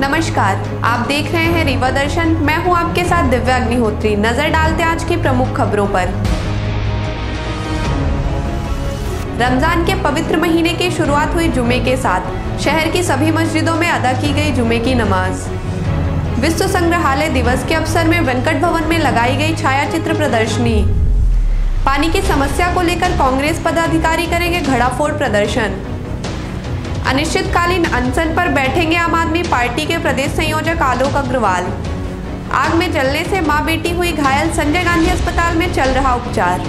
नमस्कार, आप देख रहे हैं रीवा दर्शन। मैं हूँ आपके साथ दिव्या अग्निहोत्री। नज़र डालते आज की प्रमुख खबरों पर। रमज़ान के पवित्र महीने की शुरुआत हुई जुमे के साथ। शहर की सभी मस्जिदों में अदा की गई जुमे की नमाज़। विश्व संग्रहालय दिवस के अवसर में वेंकट भवन में लगाई गई छाया चित्र प्रदर्शनी। पानी की समस्या को लेकर कांग्रेस पदाधिकारी करेंगे घड़ाफोड़ प्रदर्शन। अनिश्चितकालीन अनशन पर बैठेंगे आम आदमी पार्टी के प्रदेश संयोजक आलोक अग्रवाल। आग में जलने से माँ बेटी हुई घायल संजय गांधी अस्पताल में चल रहा उपचार।